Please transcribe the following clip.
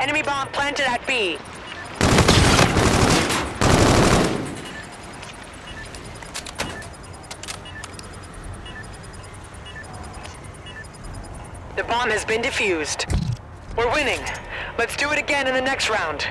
Enemy bomb planted at B. The bomb has been defused. We're winning. Let's do it again in the next round.